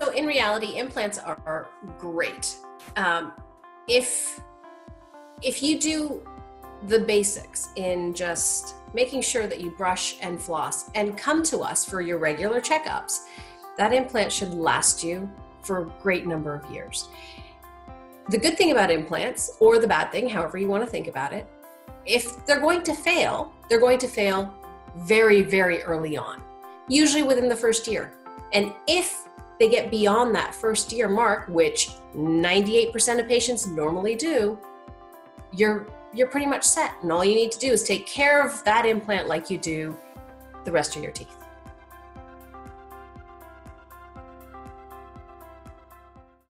So in reality, implants are great. Um, if if you do the basics in just making sure that you brush and floss and come to us for your regular checkups, that implant should last you for a great number of years. The good thing about implants, or the bad thing, however you want to think about it, if they're going to fail, they're going to fail very, very early on, usually within the first year. And if they get beyond that first year mark, which 98% of patients normally do, you're you're pretty much set. And all you need to do is take care of that implant like you do the rest of your teeth.